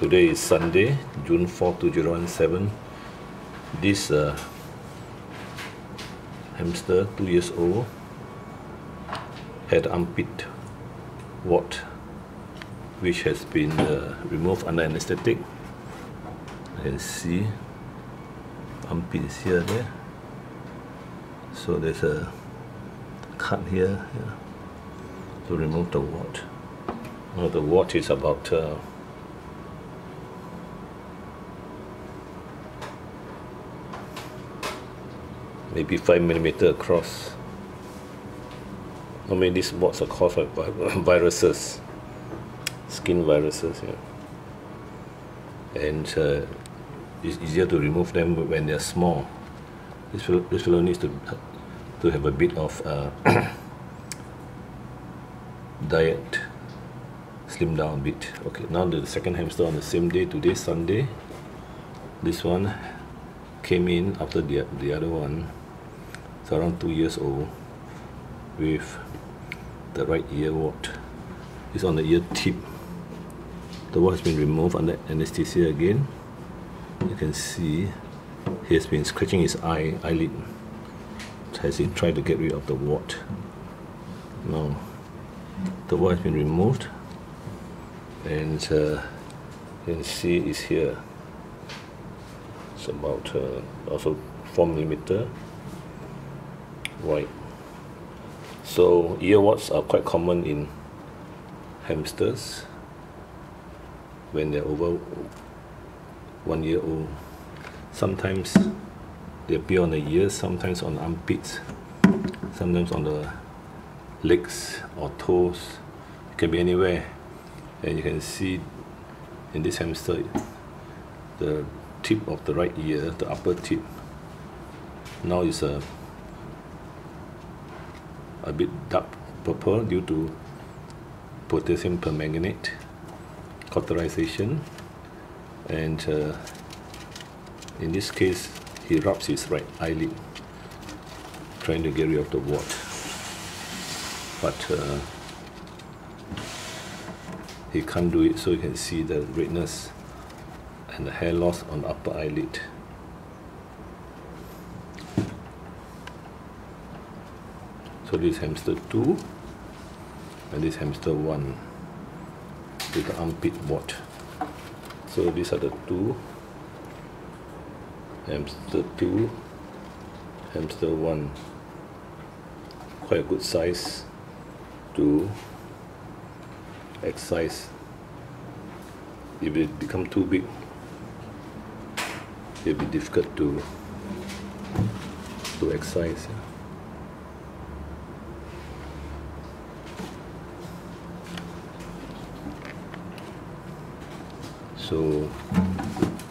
Today is Sunday, June 4, 2017. This uh, hamster, two years old, had armpit wart, which has been uh, removed under anesthetic. You can see armpit is here, there. So there's a cut here, here to remove the wart. Now the wart is about uh, maybe 5 millimeter across. Normally these warts are caused by viruses, skin viruses. Yeah. And uh, it's easier to remove them when they're small. This fellow, this fellow needs to, to have a bit of uh, diet, slim down a bit. Okay, now the second hamster on the same day, today Sunday. This one came in after the, the other one it's around two years old with the right ear wart. It's on the ear tip. The wart has been removed under anesthesia again. You can see he has been scratching his eye eyelid as he tried to get rid of the wart. Now the wart has been removed and uh, you can see it's here. It's about uh, also 4 millimeter Right. So earwarts are quite common in hamsters when they're over one year old. Sometimes they appear on the ears, sometimes on the armpits, sometimes on the legs or toes. It can be anywhere. And you can see in this hamster the tip of the right ear, the upper tip, now is a a bit dark purple due to potassium permanganate cauterization. And uh, in this case he rubs his right eyelid trying to get rid of the wart. But uh, he can't do it so you can see the redness and the hair loss on the upper eyelid so this hamster 2 and this hamster 1 with the armpit wart so these are the two. Hamster 2 hamster 1 quite a good size to excise if it become too big it'll be difficult to to excise So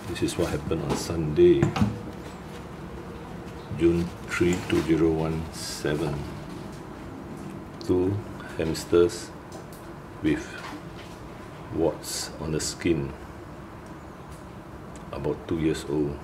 this is what happened on Sunday, June 3, 2017. Two hamsters with warts on the skin, about two years old.